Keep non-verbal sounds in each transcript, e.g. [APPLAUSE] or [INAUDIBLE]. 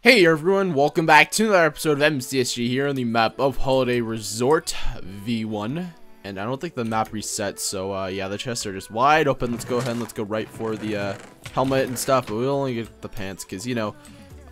Hey everyone, welcome back to another episode of MCSG here on the map of Holiday Resort V1. And I don't think the map resets, so uh, yeah, the chests are just wide open. Let's go ahead and let's go right for the uh, helmet and stuff, but we'll only get the pants because, you know,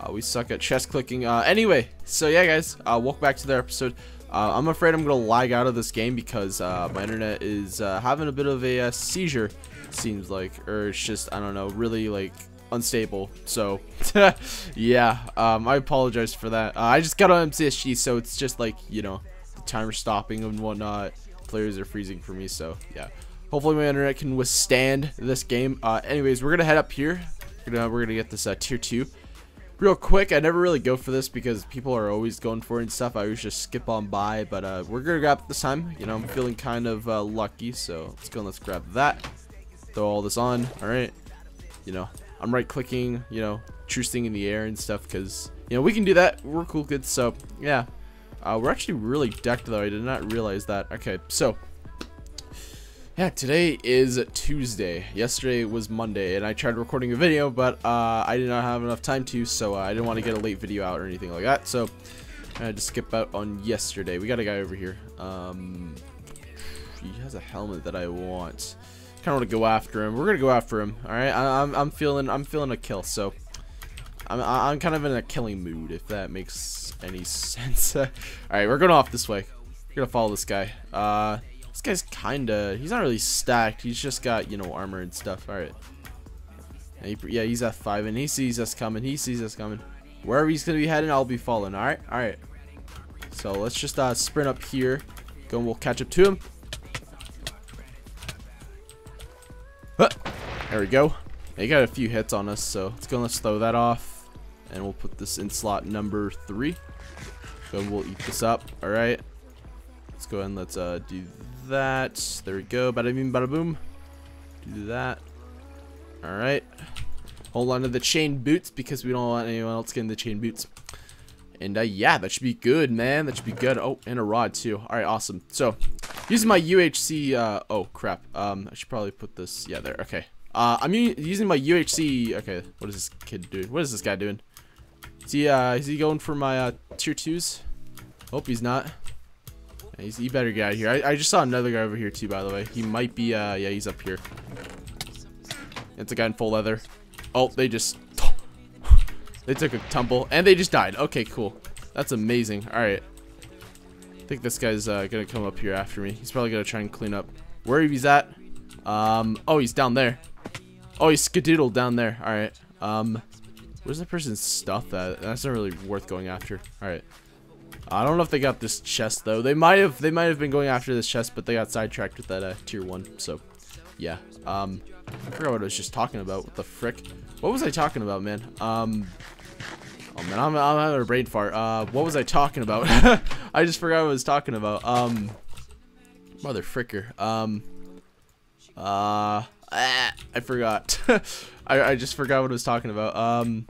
uh, we suck at chest clicking. Uh, anyway, so yeah guys, uh, welcome back to the episode. Uh, I'm afraid I'm going to lag out of this game because my internet is having a bit of a seizure, seems like. Or it's just, I don't know, really like unstable. So, [LAUGHS] yeah, um, I apologize for that. Uh, I just got on MCSG, so it's just like, you know, the timer stopping and whatnot. Players are freezing for me, so yeah. Hopefully my internet can withstand this game. Uh, anyways, we're gonna head up here. We're gonna we're gonna get this uh, tier two. Real quick, I never really go for this because people are always going for it and stuff. I always just skip on by, but uh, we're gonna grab it this time. You know, I'm feeling kind of uh, lucky, so let's go and let's grab that. Throw all this on. All right. You know, I'm right clicking, you know, choosing in the air and stuff because, you know, we can do that. We're cool kids. So, yeah. Uh, we're actually really decked though. I did not realize that. Okay, so. Yeah, today is Tuesday. Yesterday was Monday, and I tried recording a video, but uh, I did not have enough time to, so uh, I didn't want to get a late video out or anything like that. So I to skip out on yesterday. We got a guy over here. Um, he has a helmet that I want kind of want to go after him. We're gonna go after him. All right, I, am I'm feeling I'm feeling a kill. So I'm I'm kind of in a killing mood if that makes any [LAUGHS] sense. [LAUGHS] all right, we're going off this way. We're gonna follow this guy. Uh, this guy's kinda he's not really stacked. He's just got you know armor and stuff. All right. Yeah, he's at five, and he sees us coming. He sees us coming. Wherever he's gonna be heading, I'll be following. All right, all right. So let's just uh, sprint up here. Go and we'll catch up to him. There we go. They got a few hits on us, so let's go let's throw that off. And we'll put this in slot number three. So we'll eat this up. Alright. Let's go ahead and let's uh, do that. There we go. Bada bing, bada boom. Do that. Alright. Hold on to the chain boots because we don't want anyone else getting the chain boots. And uh, yeah, that should be good, man. That should be good. Oh, and a rod too. All right, awesome. So, using my UHC. Uh, oh crap. Um, I should probably put this. Yeah, there. Okay. Uh, I'm using my UHC. Okay, what is this kid doing? What is this guy doing? Is he uh, is he going for my uh, tier twos? Hope he's not. Yeah, he's, he better get out of here. I, I just saw another guy over here too, by the way. He might be. Uh, yeah, he's up here. It's a guy in full leather. Oh, they just [LAUGHS] they took a tumble, and they just died. Okay, cool. That's amazing. Alright. I think this guy's uh, gonna come up here after me. He's probably gonna try and clean up. Where he's at? Um, oh, he's down there. Oh, he's skadoodled down there. Alright. Um, where's the person's stuff at? That's not really worth going after. Alright. I don't know if they got this chest though. They might have they might have been going after this chest, but they got sidetracked with that uh, tier one. So, yeah. Um, I forgot what I was just talking about. What the frick? What was I talking about, man? Um, Oh man, I'm, I'm having a brain fart. Uh, what was I talking about? [LAUGHS] I just forgot what I was talking about. Um, mother fricker. Um, uh, ah, I forgot. [LAUGHS] I, I just forgot what I was talking about. Um,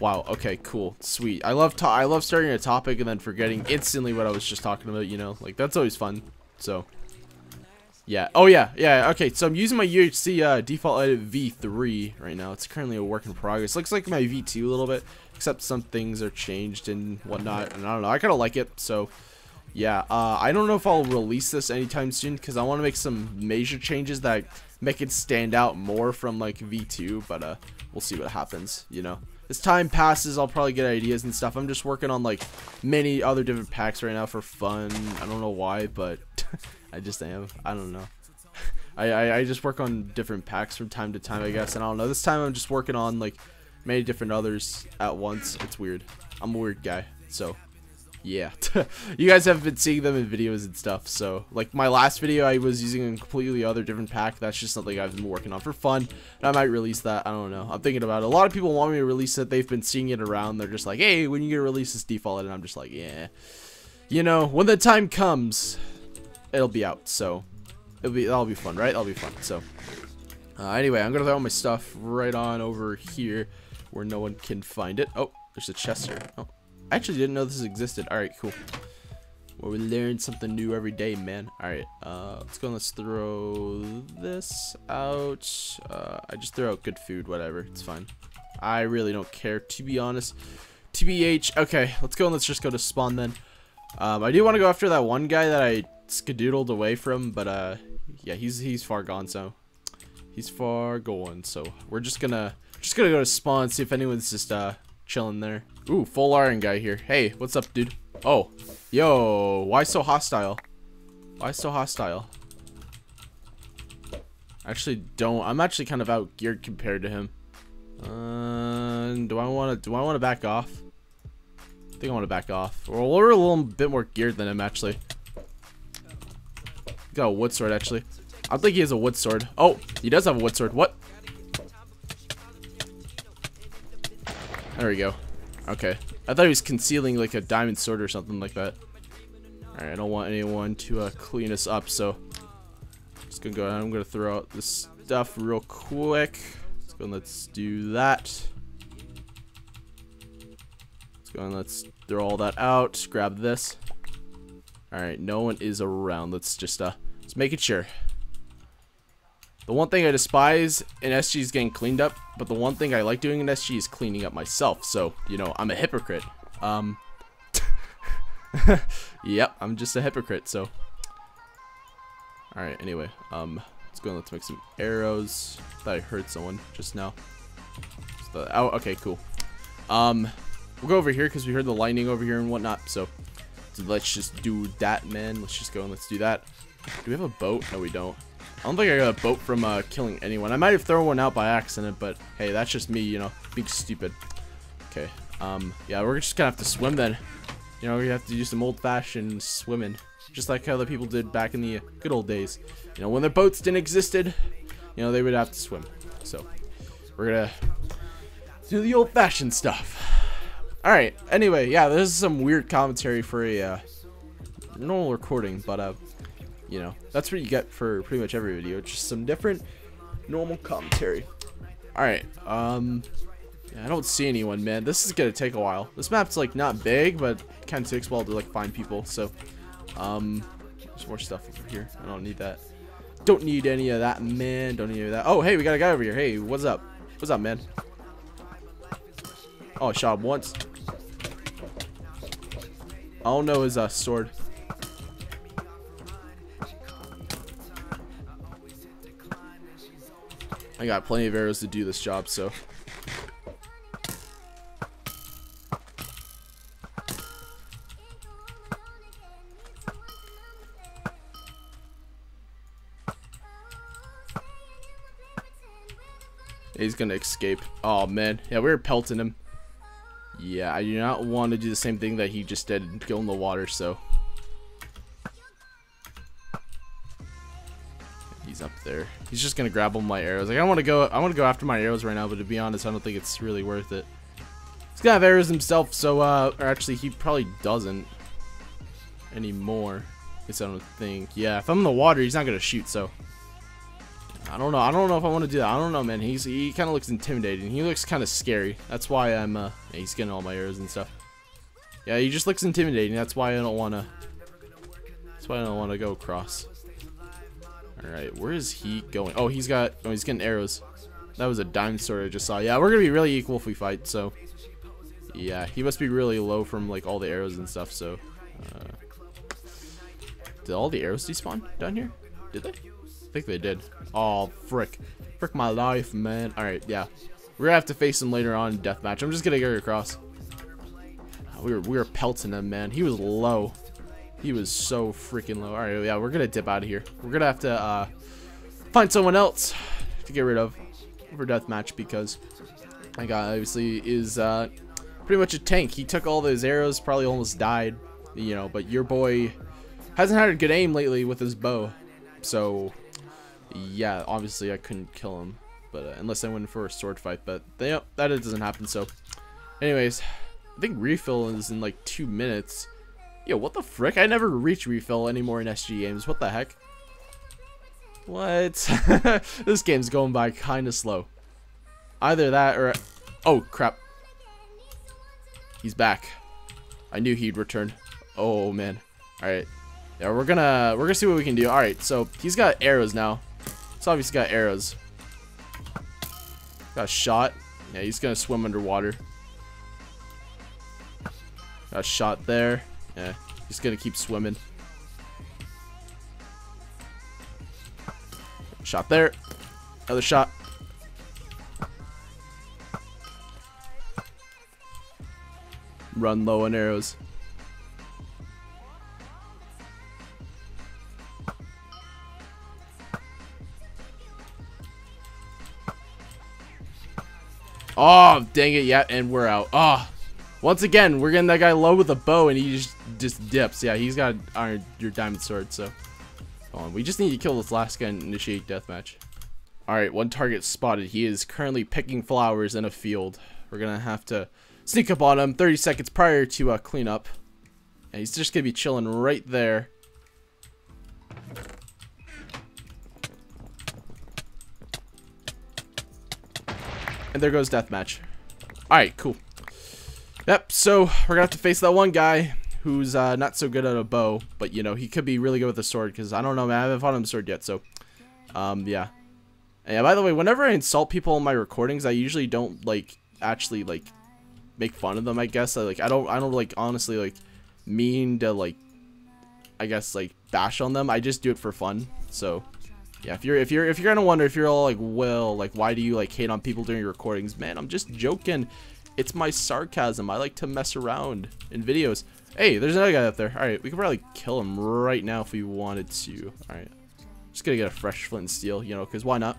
wow. Okay, cool, sweet. I love I love starting a topic and then forgetting instantly what I was just talking about. You know, like that's always fun. So. Yeah. Oh, yeah. Yeah. Okay. So I'm using my UHC uh, default edit V3 right now. It's currently a work in progress. Looks like my V2 a little bit, except some things are changed and whatnot. And I don't know. I kind of like it. So, yeah. Uh, I don't know if I'll release this anytime soon because I want to make some major changes that make it stand out more from like V2. But uh, we'll see what happens. You know. As time passes, I'll probably get ideas and stuff. I'm just working on like many other different packs right now for fun. I don't know why, but [LAUGHS] I just am. I don't know. [LAUGHS] I, I, I just work on different packs from time to time, I guess. And I don't know. This time I'm just working on like many different others at once. It's weird. I'm a weird guy. So, yeah. [LAUGHS] you guys have been seeing them in videos and stuff. So, like my last video, I was using a completely other different pack. That's just something I've been working on for fun. And I might release that. I don't know. I'm thinking about it. A lot of people want me to release it. They've been seeing it around. They're just like, hey, when you get release this default, and I'm just like, yeah. You know, when the time comes, it'll be out. So it'll be that'll be fun, right? That'll be fun. So uh, anyway, I'm gonna throw my stuff right on over here where no one can find it. Oh, there's a chest here. Oh, I actually didn't know this existed. All right, cool. Well, we learn something new every day, man. All right, uh, let's go. let's throw this out. Uh, I just throw out good food, whatever. It's fine. I really don't care, to be honest. TBH. Okay, let's go and let's just go to spawn then. Um, I do want to go after that one guy that I skedoodled away from, but uh, yeah, he's he's far gone, so he's far gone. So we're just gonna just gonna go to spawn, see if anyone's just uh chilling there. Ooh, full iron guy here. Hey, what's up, dude? Oh, yo, why so hostile? Why so hostile? Actually, don't. I'm actually kind of out geared compared to him. Uh, do I want to? Do I want to back off? I think I want to back off. Well, we're a little bit more geared than him, actually. Got a wood sword, actually. I think he has a wood sword. Oh, he does have a wood sword. What? There we go. Okay. I thought he was concealing like a diamond sword or something like that. Alright, I don't want anyone to uh, clean us up, so... Just gonna go ahead. I'm gonna throw out this stuff real quick. Let's go and let's do that. Let's go and let's throw all that out. Grab this. Alright, no one is around. Let's just, uh, let's make it sure. The one thing I despise in SG is getting cleaned up, but the one thing I like doing in SG is cleaning up myself. So, you know, I'm a hypocrite. Um, [LAUGHS] yep, I'm just a hypocrite, so. Alright, anyway, um, let's go and let's make some arrows. Thought I heard someone just now. Oh, okay, cool. Um, we'll go over here because we heard the lightning over here and whatnot, so let's just do that, man. Let's just go and let's do that. Do we have a boat? No, we don't. I don't think I got a boat from uh, killing anyone. I might have thrown one out by accident, but hey, that's just me, you know, being stupid. Okay, um, yeah, we're just gonna have to swim then. You know, we have to do some old-fashioned swimming, just like how the people did back in the good old days. You know, when their boats didn't existed, you know, they would have to swim. So, we're gonna do the old-fashioned stuff. All right. Anyway, yeah, this is some weird commentary for a uh, normal recording, but uh, you know, that's what you get for pretty much every video. Just some different normal commentary. Alright, um, yeah, I don't see anyone, man. This is gonna take a while. This map's, like, not big, but kind of takes a while to, like, find people, so, um, there's more stuff over here. I don't need that. Don't need any of that, man. Don't need any of that. Oh, hey, we got a guy over here. Hey, what's up? What's up, man? Oh, I shot him once. I don't know his, uh, sword. I got plenty of arrows to do this job, so. He's gonna escape. Oh man, yeah, we were pelting him. Yeah, I do not want to do the same thing that he just did and go in the water, so. He's up there. He's just gonna grab all my arrows. Like I want to go. I want to go after my arrows right now, but to be honest, I don't think it's really worth it. He's gonna have arrows himself, so uh, or actually, he probably doesn't anymore. I don't think. Yeah, if I'm in the water, he's not gonna shoot. So I don't know. I don't know if I want to do that. I don't know, man. He's he kind of looks intimidating. He looks kind of scary. That's why I'm. Uh, yeah, he's getting all my arrows and stuff. Yeah, he just looks intimidating. That's why I don't want to. That's why I don't want to go across. Alright, where is he going? Oh, he's got... Oh, he's getting arrows. That was a sword I just saw. Yeah, we're going to be really equal if we fight, so... Yeah, he must be really low from, like, all the arrows and stuff, so... Uh, did all the arrows despawn down here? Did they? I think they did. Oh, frick. Frick my life, man. Alright, yeah. We're gonna have to face him later on in deathmatch. I'm just gonna go across. We were, we were pelting him, man. He was low. He was so freaking low. Alright, yeah, we're gonna dip out of here. We're gonna have to uh, find someone else to get rid of for deathmatch because my guy obviously is uh, pretty much a tank. He took all those arrows, probably almost died, you know, but your boy hasn't had a good aim lately with his bow. So, yeah, obviously I couldn't kill him, but uh, unless I went for a sword fight, but that doesn't happen. So, anyways, I think refill is in like two minutes. Yo, what the frick? I never reach refill anymore in SG games. What the heck? What? [LAUGHS] this game's going by kind of slow. Either that or... Oh, crap. He's back. I knew he'd return. Oh, man. Alright. Yeah, we're gonna... We're gonna see what we can do. Alright, so he's got arrows now. He's obviously got arrows. Got shot. Yeah, he's gonna swim underwater. Got shot there. Yeah, he's gonna keep swimming. Shot there. Another shot. Run low on arrows. Oh, dang it, yeah, and we're out. Oh, once again, we're getting that guy low with a bow, and he just, just dips. Yeah, he's got iron, your diamond sword, so... On. We just need to kill this last guy and initiate deathmatch. Alright, one target spotted. He is currently picking flowers in a field. We're gonna have to sneak up on him 30 seconds prior to uh, clean up. And he's just gonna be chilling right there. And there goes deathmatch. Alright, cool. Yep, so we're gonna have to face that one guy who's uh, not so good at a bow, but you know, he could be really good with a sword, because I don't know, man, I haven't fought him sword yet, so, um, yeah. And yeah, by the way, whenever I insult people in my recordings, I usually don't, like, actually, like, make fun of them, I guess. I, like, I don't, I don't, like, honestly, like, mean to, like, I guess, like, bash on them. I just do it for fun, so, yeah, if you're, if you're, if you're gonna wonder if you're all, like, well, like, why do you, like, hate on people during your recordings? Man, I'm just joking. It's my sarcasm. I like to mess around in videos. Hey, there's another guy up there. Alright, we could probably kill him right now if we wanted to. Alright. Just gonna get a fresh flint and steel, you know, because why not?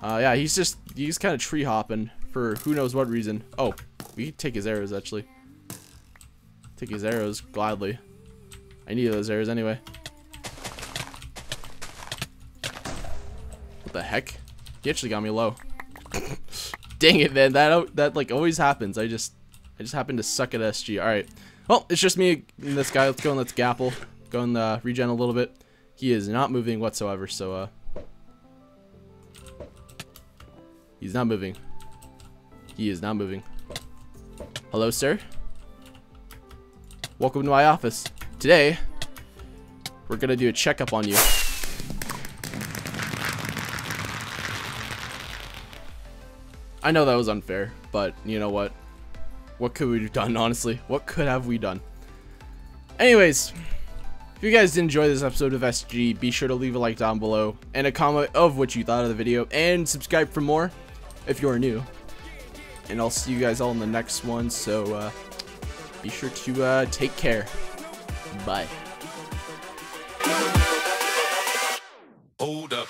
Uh, yeah, he's just, he's kind of tree hopping for who knows what reason. Oh, we take his arrows, actually. Take his arrows, gladly. I need those arrows anyway. What the heck? He actually got me low. Dang it, man. That, that, like, always happens. I just, I just happen to suck at SG. Alright. Well, it's just me and this guy. Let's go and let's gapple. Go and uh, regen a little bit. He is not moving whatsoever, so uh, he's not moving. He is not moving. Hello, sir. Welcome to my office. Today, we're gonna do a checkup on you. I know that was unfair, but you know what? What could we have done, honestly? What could have we done? Anyways, if you guys did enjoy this episode of SG, be sure to leave a like down below and a comment of what you thought of the video and subscribe for more if you're new. And I'll see you guys all in the next one, so uh, be sure to uh, take care. Bye. Hold up.